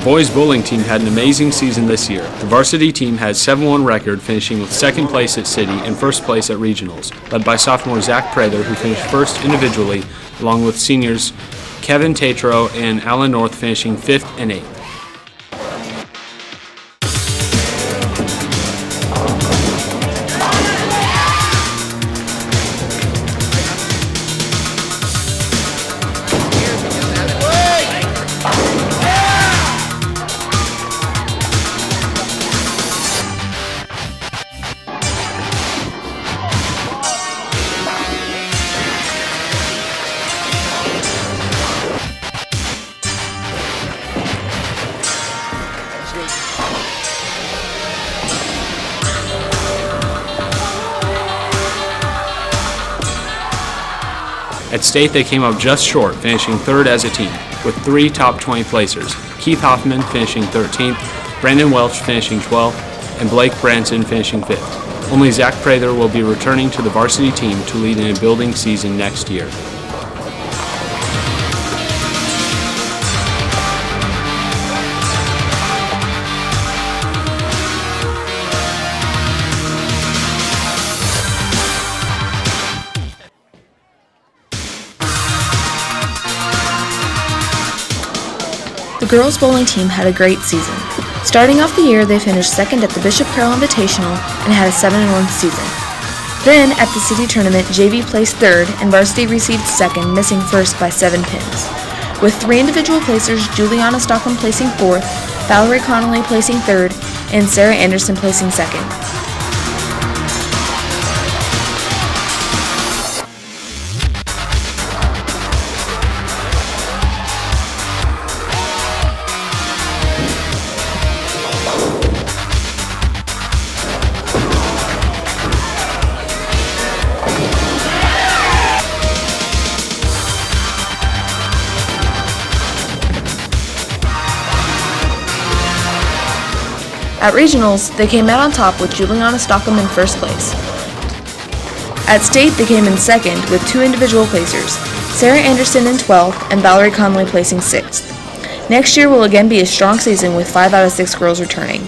The boys bowling team had an amazing season this year. The varsity team had 7-1 record, finishing with second place at city and first place at regionals, led by sophomore Zach Prather, who finished first individually, along with seniors Kevin Tatro and Alan North finishing fifth and eighth. At state, they came up just short, finishing third as a team, with three top 20 placers Keith Hoffman finishing 13th, Brandon Welch finishing 12th, and Blake Branson finishing 5th. Only Zach Prather will be returning to the varsity team to lead in a building season next year. The girls bowling team had a great season. Starting off the year, they finished second at the Bishop Carroll Invitational and had a 7-1 season. Then, at the city tournament, JV placed third and varsity received second, missing first by seven pins. With three individual placers, Juliana Stockham placing fourth, Valerie Connolly placing third, and Sarah Anderson placing second. At regionals, they came out on top with Juliana Stockham in first place. At state, they came in second with two individual placers, Sarah Anderson in 12th and Valerie Conley placing 6th. Next year will again be a strong season with 5 out of 6 girls returning.